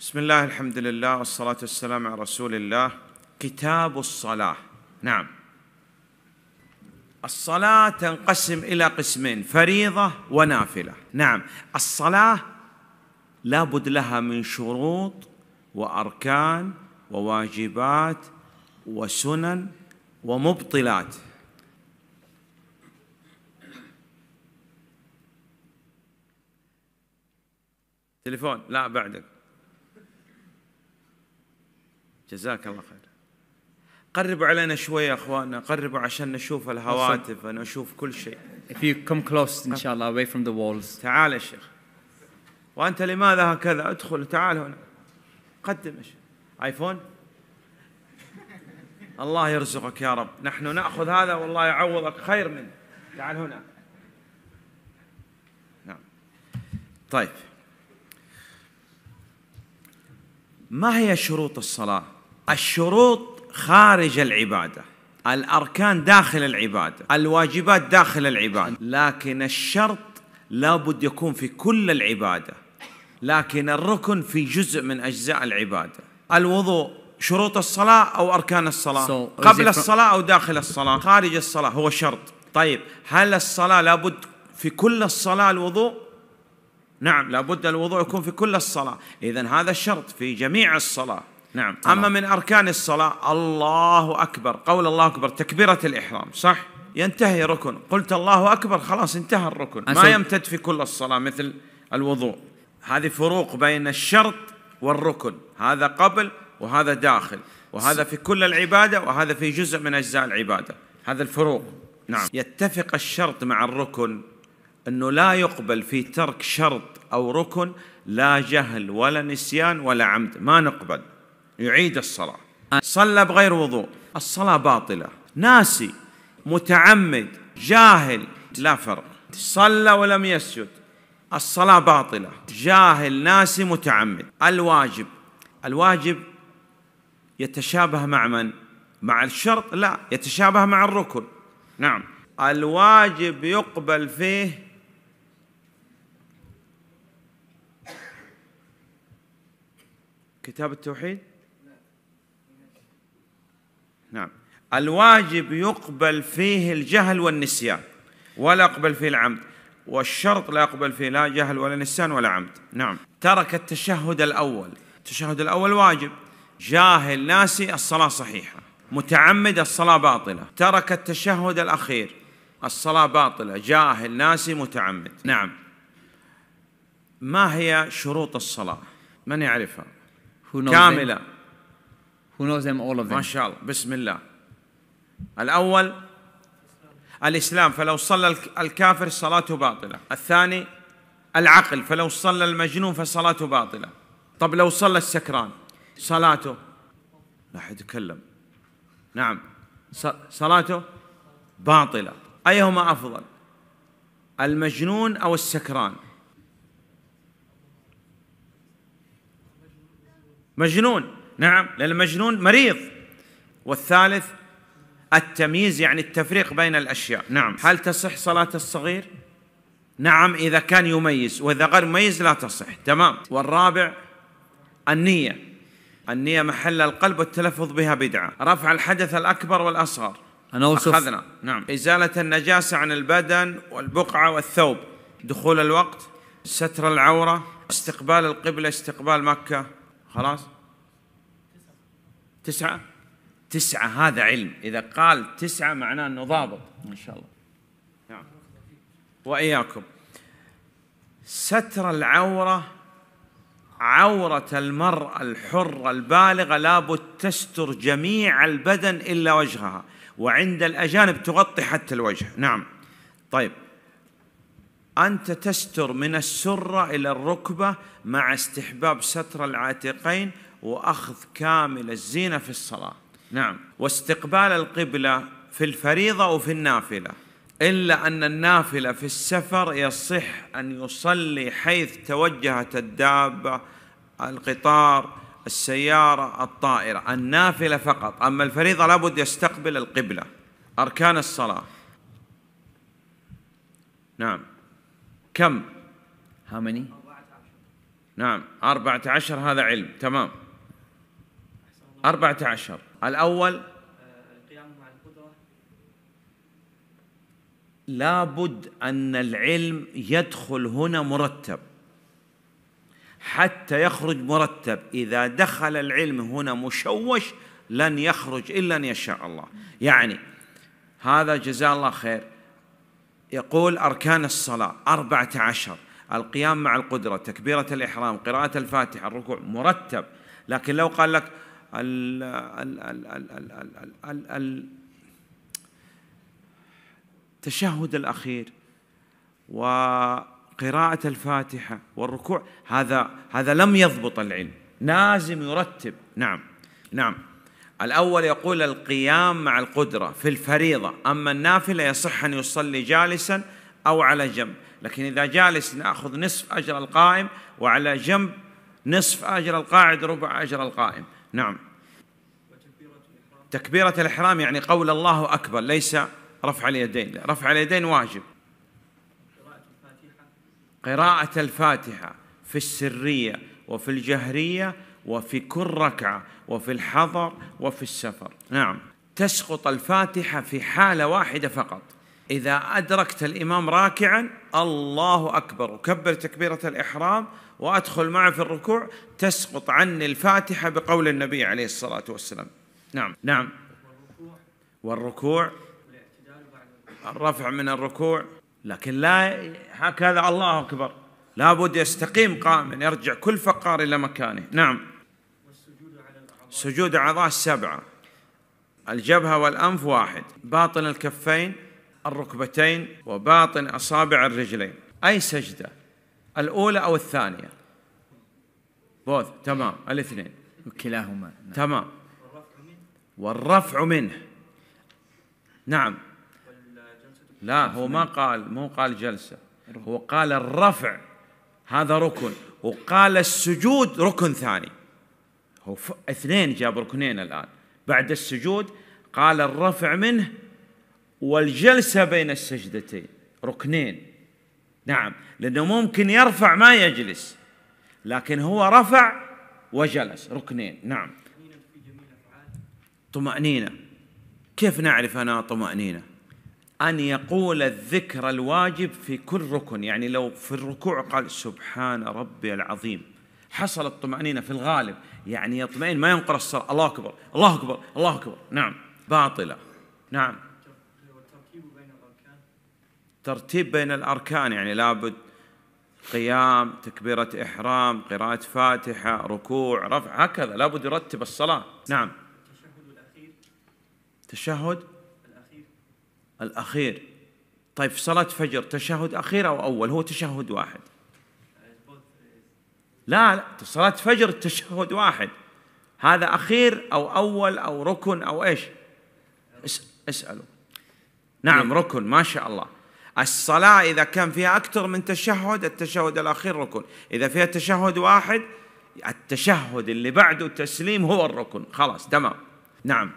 بسم الله الحمد لله والصلاة والسلام على رسول الله كتاب الصلاة نعم الصلاة تنقسم إلى قسمين فريضة ونافلة نعم الصلاة لابد لها من شروط وأركان وواجبات وسنن ومبطلات تليفون لا بعدك جزاك الله خير. قربوا علينا شوي يا أخواننا قربوا عشان نشوف الهواتف ونشوف كل شيء. If you come close, inshallah, away from the walls. تعال يا شيخ. وأنت لماذا هكذا؟ ادخل تعال هنا. قدم يا شيخ. آيفون؟ الله يرزقك يا رب. نحن نأخذ هذا والله يعوضك خير منه. تعال هنا. نعم. طيب. ما هي شروط الصلاة؟ الشروط خارج العبادة الأركان داخل العبادة الواجبات داخل العبادة. لكن الشرط لابد يكون في كل العبادة لكن الركن في جزء من أجزاء العبادة. الوضوء شروط الصلاة أو أركان الصلاة؟ So, قبل الصلاة أو داخل الصلاة؟ خارج الصلاة هو شرط. طيب هل الصلاة لابد في كل الصلاة الوضوء؟ نعم لابد الوضوء يكون في كل الصلاة. إذا هذا الشرط في جميع الصلاة. نعم. أما من أركان الصلاة الله أكبر قول الله أكبر تكبيرة الإحرام صح؟ ينتهي ركن قلت الله أكبر خلاص انتهى الركن. ما. يمتد في كل الصلاة مثل الوضوء. هذه فروق بين الشرط والركن. هذا قبل وهذا داخل. وهذا في كل العبادة وهذا في جزء من أجزاء العبادة. هذا الفروق. نعم. يتفق الشرط مع الركن أنه لا يقبل في ترك شرط أو ركن لا جهل ولا نسيان ولا عمد. ما نقبل. يعيد الصلاة. صلى بغير وضوء. الصلاة باطلة. ناسي. متعمد. جاهل. لا فرق. صلى ولم يسجد. الصلاة باطلة. جاهل. ناسي. متعمد. الواجب. الواجب يتشابه مع من؟ مع الشرط؟ لا. يتشابه مع الركن. نعم. الواجب يقبل فيه كتاب التوحيد؟ نعم. الواجب يقبل فيه الجهل والنسيان ولا يقبل فيه العمد والشرط لا يقبل فيه لا جهل ولا نسيان ولا عمد. نعم. ترك التشهد الأول. التشهد الأول واجب. جاهل ناسي الصلاة صحيحة. متعمد الصلاة باطلة. ترك التشهد الأخير. الصلاة باطلة. جاهل ناسي متعمد. نعم. ما هي شروط الصلاة؟ من يعرفها؟ Who knows كاملة? Who knows them? All of ما them. شاء الله بسم الله. الأول الإسلام فلو صلى الك- الكافر صلاته باطلة. الثاني العقل فلو صلى المجنون فصلاته باطلة. طب لو صلى السكران صلاته؟ لا أحد يتكلم. نعم. صلاته؟ باطلة. أيهما أفضل؟ المجنون أو السكران؟ مجنون. نعم. لأن المجنون مريض. والثالث التمييز يعني التفريق بين الأشياء. نعم. هل تصح صلاة الصغير؟ نعم إذا كان يميز. وإذا غير مميز لا تصح. تمام. والرابع النية. النية محل القلب والتلفظ بها بدعة. رفع الحدث الأكبر والأصغر. also أخذنا. نعم. إزالة النجاسة عن البدن والبقعة والثوب. دخول الوقت. ستر العورة. استقبال القبلة استقبال مكة. خلاص. تسعة؟ تسعة هذا علم. إذا قال تسعة معناه أنه ضابط. ما شاء الله. نعم. وإياكم. ستر العورة عورة المرأة الحرة البالغة لابد تستر جميع البدن إلا وجهها. وعند الأجانب تغطي حتى الوجه. نعم. طيب. أنت تستر من السرة إلى الركبة مع استحباب ستر العاتقين وأخذ كامل الزينة في الصلاة. نعم. واستقبال القبلة في الفريضة وفي النافلة. إلا أن النافلة في السفر يصح أن يصلي حيث توجهت الدابة القطار السيارة الطائرة. النافلة فقط. أما الفريضة لابد يستقبل القبلة. أركان الصلاة. نعم. كم؟ How many? نعم. أربعة عشر. هذا علم. تمام. أربعة عشر. الأول القيام مع القدرة. لابد أن العلم يدخل هنا مرتب. حتى يخرج مرتب. إذا دخل العلم هنا مشوش لن يخرج إلا أن يشاء الله. يعني هذا جزاه الله خير. يقول أركان الصلاة أربعة عشر. القيام مع القدرة تكبيرة الإحرام قراءة الفاتحة الركوع مرتب. لكن لو قال لك ال ال ال ال ال ال ال ال التشهد الأخير وقراءة الفاتحة والركوع هذا هذا لم يضبط العلم لازم يرتب نعم نعم الأول يقول القيام مع القدرة في الفريضة أما النافلة يصح أن يصلي جالسا أو على جنب لكن إذا جالس نأخذ نصف أجر القائم وعلى جنب نصف أجر القاعد ربع أجر القائم نعم. تكبيرة الإحرام يعني قول الله أكبر ليس رفع اليدين رفع اليدين واجب. قراءة الفاتحة في السرية وفي الجهرية وفي كل ركعة وفي الحضر وفي السفر. نعم. تسقط الفاتحة في حالة واحدة فقط. إذا أدركت الإمام راكعا الله أكبر. وكبر تكبيرة الإحرام وأدخل معه في الركوع تسقط عني الفاتحة بقول النبي عليه الصلاة والسلام. نعم نعم. والركوع الرفع من الركوع. لكن لا هكذا الله أكبر. لابد يستقيم قائما يرجع كل فقار إلى مكانه. نعم. سجود أعضاء السبعة الجبهة والأنف واحد. باطن الكفين الركبتين وباطن أصابع الرجلين. أي سجدة؟ الأولى أو الثانية؟ بوث تمام. الاثنين. كلاهما تمام. والرفع منه. نعم. لا هو ما قال مو قال جلسة. هو قال الرفع هذا ركن. وقال السجود ركن ثاني. هو. اثنين جاب ركنين الآن. بعد السجود قال الرفع منه والجلسة بين السجدتين ركنين. نعم لأنه ممكن يرفع ما يجلس لكن هو رفع وجلس ركنين. نعم. طمأنينة. كيف نعرف أنا طمأنينة؟ أن يقول الذكر الواجب في كل ركن يعني لو في الركوع قال سبحان ربي العظيم. حصل الطمأنينة في الغالب يعني يطمئن ما ينقر الصلاة. الله أكبر الله أكبر الله أكبر. نعم. باطلة. نعم. ترتيب بين الأركان يعني لابد قيام تكبيرة إحرام قراءة فاتحة ركوع رفع هكذا. لابد يرتب الصلاة. نعم. التشهد الأخير. تشهد الأخير. الأخير طيب في صلاة فجر تشهد أخير أو أول؟ هو تشهد واحد. لا لا صلاة فجر التشهد واحد. هذا أخير أو أول أو ركن أو إيش؟ اس- اسألوا. نعم ركن ما شاء الله. الصلاة إذا كان فيها أكثر من تشهد التشهد الأخير ركن. إذا فيها تشهد واحد التشهد اللي بعده التسليم هو الركن. خلاص تمام. نعم.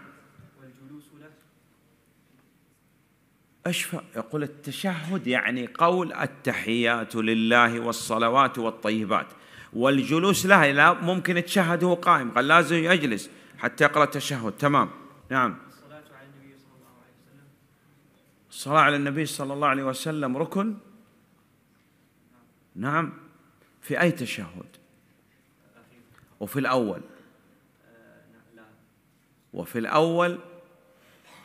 أشفى يقول التشهد يعني قول التحيات لله والصلوات والطيبات. والجلوس له لا ممكن يتشهد وهو قائم قال لازم يجلس حتى يقرأ التشهد. تمام. نعم الصلاة على النبي صلى الله عليه وسلم الصلاة على النبي صلى الله عليه وسلم ركن؟ نعم. في أي تشهد؟ وفي الأول؟ وفي الأول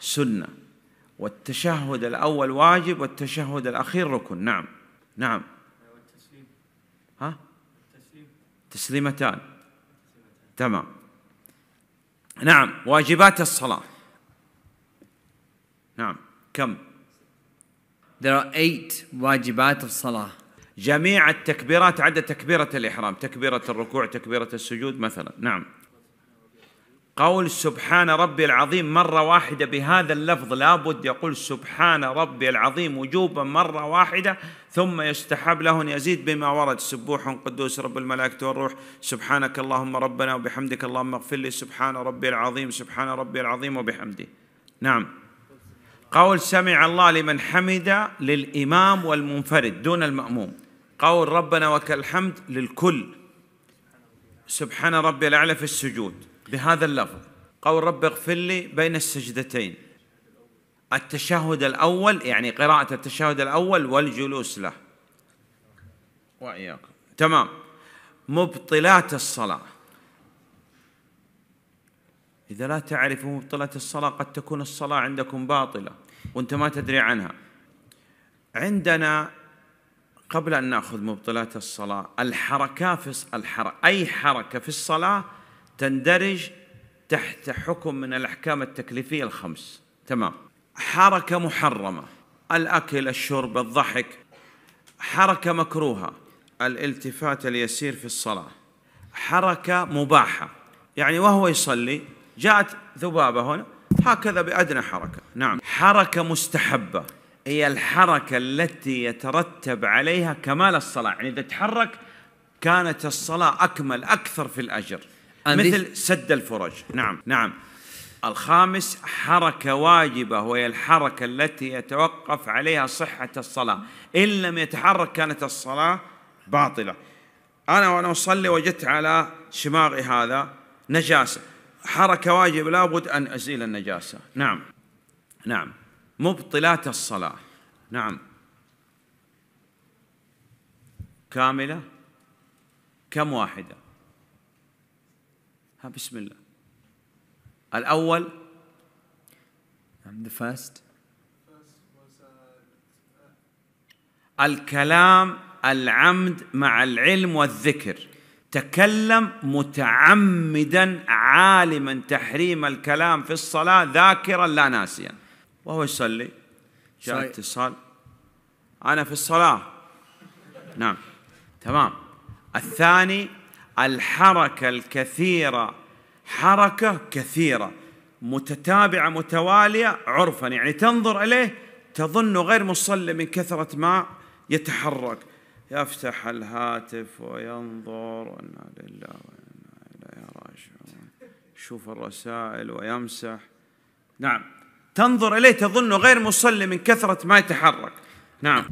سنة. والتشهد الأول واجب والتشهد الأخير ركن. نعم. نعم. والتسليم ها؟ التسليم تسليمتان. تمام. نعم. واجبات الصلاة. نعم. كم؟ There are eight واجبات salah. جميع التكبيرات عدا تكبيرة الإحرام تكبيرة الركوع تكبيرة السجود مثلا. نعم. قول سبحان ربي العظيم مرة واحدة بهذا اللفظ لابد يقول سبحان ربي العظيم وجوبا مرة واحدة ثم يستحب له أن يزيد بما ورد. سبوح قدوس رب الملائكة والروح. سبحانك اللهم ربنا وبحمدك اللهم اغفر لي. سبحان ربي العظيم سبحان ربي العظيم وبحمده نعم. قول سمع الله لمن حمد للإمام والمنفرد دون المأموم. قول ربنا وك الحمد للكل. سبحان ربي الأعلى في السجود. بهذا اللفظ. قول رب اغفر لي بين السجدتين. التشهد الأول يعني قراءة التشهد الأول والجلوس له. وإياكم. تمام. مبطلات الصلاة. إذا لا تعرف مبطلات الصلاة قد تكون الصلاة عندكم باطلة. وأنت ما تدري عنها. عندنا قبل أن نأخذ مبطلات الصلاة الحركة في الحر... أي حركة في الصلاة تندرج تحت حكم من الأحكام التكليفية الخمس. تمام. حركة محرمة. الأكل الشرب الضحك. حركة مكروهة. الالتفات اليسير في الصلاة. حركة مباحة. يعني وهو يصلي جاءت ذبابة هنا هكذا بأدنى حركة. نعم. حركة مستحبة. هي الحركة التي يترتب عليها كمال الصلاة. يعني إذا تحرك كانت الصلاة أكمل أكثر في الأجر. مثل سد الفرج. نعم نعم. الخامس حركة واجبة وهي الحركة التي يتوقف عليها صحة الصلاة. إن لم يتحرك كانت الصلاة باطلة. أنا وأنا أصلي وجدت على شماغي هذا نجاسة. حركة واجب لابد أن أزيل النجاسة. نعم. نعم. مبطلات الصلاة. نعم. كاملة؟ كم واحدة؟ ها بسم الله. الأول؟ The first, الكلام العمد مع العلم والذكر. تكلم متعمدا عالما تحريم الكلام في الصلاة ذاكرا لا ناسيا. وهو يصلي. جاء. اتصال. أنا في الصلاة. نعم. تمام. الثاني الحركة الكثيرة. حركة كثيرة. متتابعة متوالية عرفا. يعني تنظر إليه تظن غير مصلي من كثرة ما يتحرك. يفتح الهاتف وينظر. وإنا لله وإنا إليه راجعون. يشوف الرسائل ويمسح. نعم. تنظر إليه تظنه غير مصلي من كثرة ما يتحرك. نعم.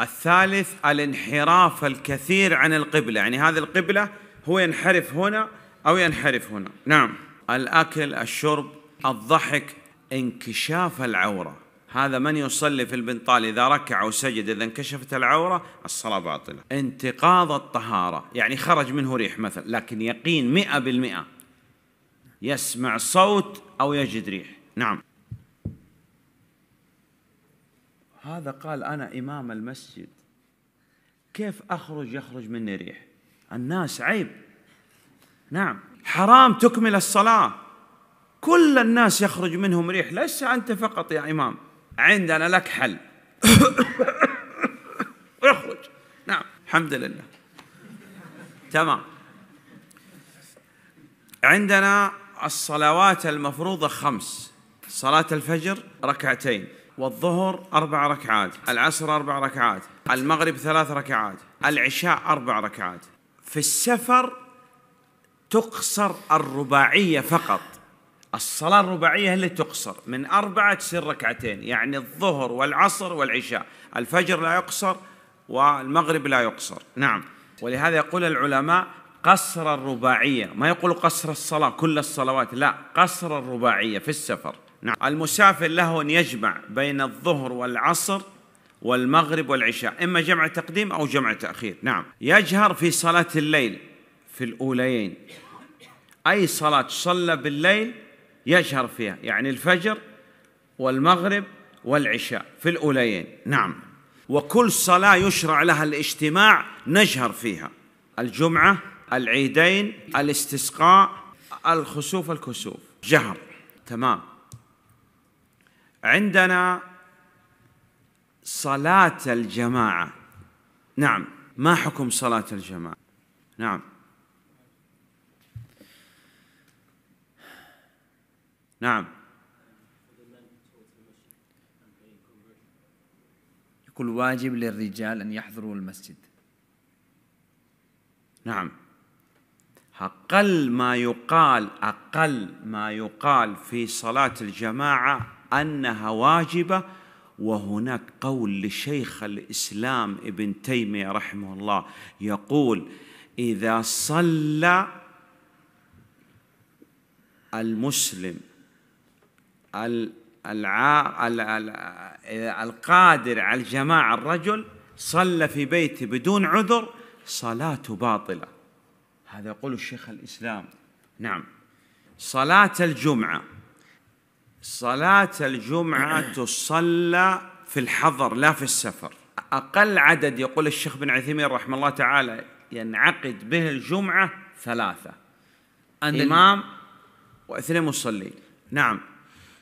الثالث الانحراف الكثير عن القبلة. يعني هذه القبلة هو ينحرف هنا أو ينحرف هنا. نعم. الأكل الشرب الضحك انكشاف العورة. هذا من يصلي في البنطال إذا ركع أو سجد إذا انكشفت العورة الصلاة باطلة. انتقاض الطهارة يعني خرج منه ريح مثلا لكن يقين مئة بالمئة يسمع صوت أو يجد ريح. نعم. هذا قال أنا إمام المسجد. كيف أخرج يخرج مني ريح؟ الناس عيب. نعم. حرام تكمل الصلاة. كل الناس يخرج منهم ريح. ليس أنت فقط يا إمام. عندنا لك حل. اخرج. نعم. الحمد لله. تمام. عندنا الصلوات المفروضة خمس. صلاة الفجر ركعتين والظهر أربع ركعات العصر أربع ركعات المغرب ثلاث ركعات العشاء أربع ركعات. في السفر تقصر الرباعية فقط. الصلاة الرباعية اللي تقصر. من أربعة تصير ركعتين يعني الظهر والعصر والعشاء. الفجر لا يقصر والمغرب لا يقصر. نعم. ولهذا يقول العلماء قصر الرباعية. ما يقول قصر الصلاة كل الصلوات لا. قصر الرباعية في السفر. نعم. المسافر له أن يجمع بين الظهر والعصر والمغرب والعشاء إما جمع تقديم أو جمع تأخير. نعم. يجهر في صلاة الليل في الأوليين أي صلاة؟ تصلى بالليل يجهر فيها يعني الفجر والمغرب والعشاء في الأوليين. نعم. وكل صلاة يشرع لها الاجتماع نجهر فيها. الجمعة العيدين الاستسقاء الخسوف الكسوف. جهر. تمام. عندنا صلاة الجماعة. نعم. ما حكم صلاة الجماعة؟ نعم. نعم. يقول واجب للرجال أن يحضروا المسجد. نعم. أقل ما يقال أقل ما يقال في صلاة الجماعة أنها واجبة وهناك قول لشيخ الإسلام ابن تيمية رحمه الله يقول إذا صلى المسلم ال- الع... ال... ال... القادر على الجماعة الرجل صلى في بيته بدون عذر صلاته باطلة. هذا يقول الشيخ الإسلام. نعم. صلاة الجمعة. صلاة الجمعة تصلى في الحضر لا في السفر. أقل عدد يقول الشيخ بن عثيمين رحمه الله تعالى ينعقد به الجمعة ثلاثة. the, إمام واثنين مصلين. نعم.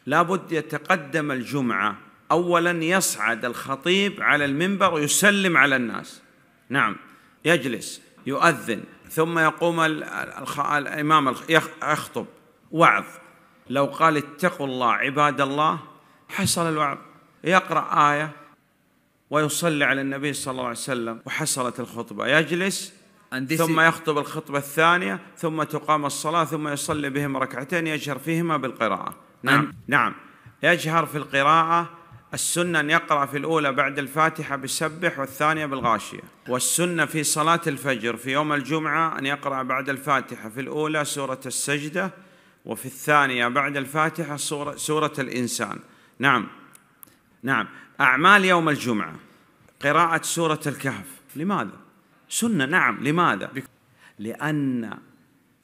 لابد يتقدم الجمعة. أولا يصعد الخطيب على المنبر ويسلم على الناس. نعم يجلس يؤذن ثم يقوم الإمام يخطب. وعظ. لو قال اتقوا الله عباد الله حصل الوعظ. يقرأ آية ويصلي على النبي صلى الله عليه وسلم وحصلت الخطبة. يجلس ثم يخطب الخطبة الثانية ثم تقام الصلاة ثم يصلي بهم ركعتين يجهر فيهما بالقراءة. نعم. نعم. يجهر في القراءة السنة أن يقرأ في الأولى بعد الفاتحة بسبح والثانية بالغاشية. والسنة في صلاة الفجر في يوم الجمعة أن يقرأ بعد الفاتحة في الأولى سورة السجدة وفي الثانية بعد الفاتحة سورة, سورة الإنسان. نعم. نعم. أعمال يوم الجمعة. قراءة سورة الكهف. لماذا؟ سنة. نعم. لماذا؟ لأن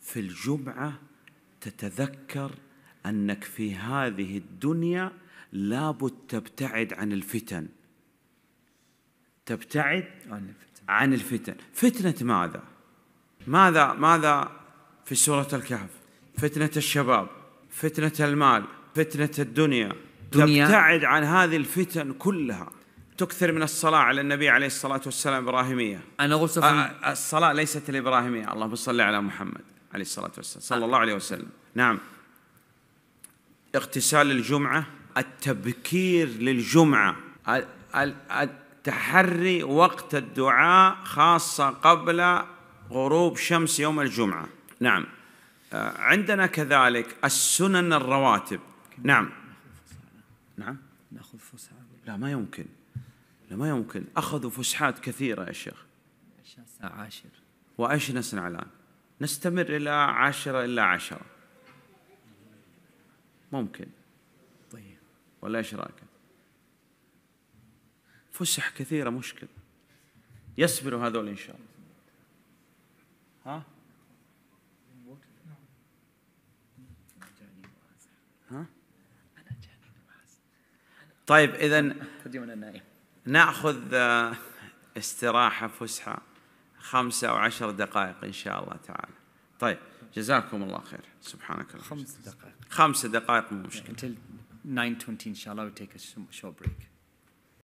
في الجمعة تتذكر أنك في هذه الدنيا لابد تبتعد عن الفتن. تبتعد عن الفتن. فتنة ماذا؟ ماذا ماذا في سورة الكهف؟ فتنة الشباب فتنة المال فتنة الدنيا. دنيا. تبتعد عن هذه الفتن كلها. تكثر من الصلاة على النبي عليه الصلاة والسلام إبراهيمية. also from, آه، الصلاة ليست الإبراهيمية. اللهم صل على محمد عليه الصلاة والسلام. صلى الله عليه وسلم. نعم. اغتسال الجمعة التبكير للجمعة ال- ال- التحري وقت الدعاء خاصة قبل غروب شمس يوم الجمعة. نعم. آه، عندنا كذلك السنن الرواتب. نعم. نعم. نأخذ فسحة. لا ما يمكن. لا ما يمكن. أخذوا فسحات كثيرة يا شيخ. الساعة 10 وإيش نصنع الآن؟ نستمر إلى عشرة إلا عشرة. ممكن. طيب. ولا إيش رأيك؟ فسح كثيرة مشكل يصبروا هذول إن شاء الله. ها؟ ها؟ طيب إذا نأخذ آه، استراحة فسحة خمسة أو عشر دقائق إن شاء الله تعالى. طيب. جزاكم الله خير. سبحانك اللهم. خمس دقائق. خمس دقائق مو until 9:20 inshallah we take a sh- short break.